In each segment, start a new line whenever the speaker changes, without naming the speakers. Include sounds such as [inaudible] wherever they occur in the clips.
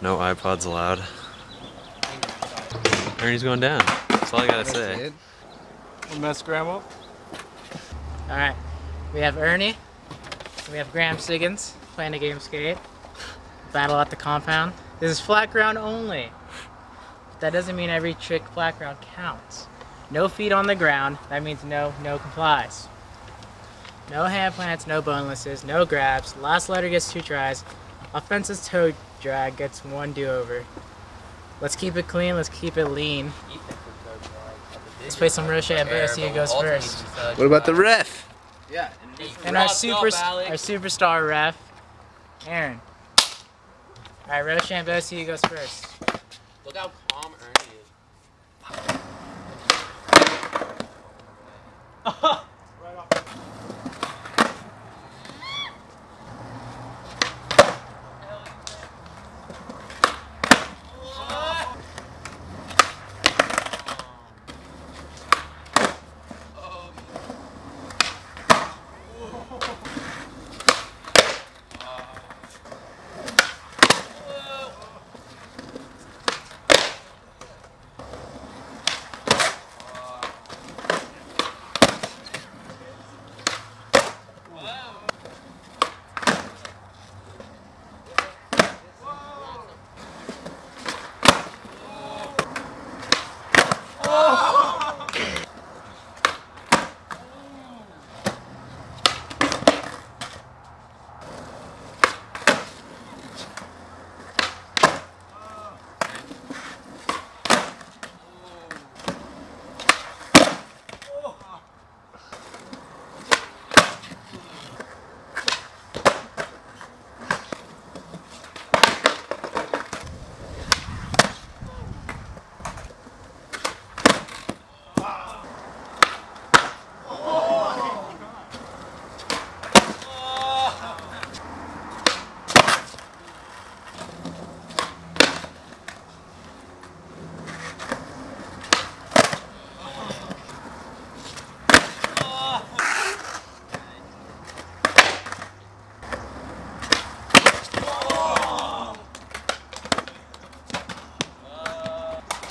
No iPods allowed. Ernie's going down. That's all I gotta say.
We mess Graham up.
All right, we have Ernie. We have Graham Siggins playing a game skate. Battle at the compound. This is flat ground only. That doesn't mean every trick flat ground counts. No feet on the ground. That means no, no complies. No hand plants, no bonelesses, no grabs. Last letter gets two tries. Offensive toe drag gets one do-over. Let's keep it clean. Let's keep it lean. Let's play some Rochambeau. See who goes first.
What about the ref?
Yeah.
And our super our superstar ref, Aaron. All right, Rochambeau. See who goes first.
Look how calm Ernie is. [laughs]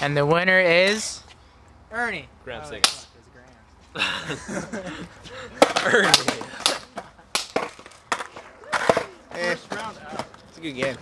And the winner is Ernie.
Graham
Oh,
Siggins.
fuck, it's Graham. [laughs]
Ernie. [laughs]
It's a good game.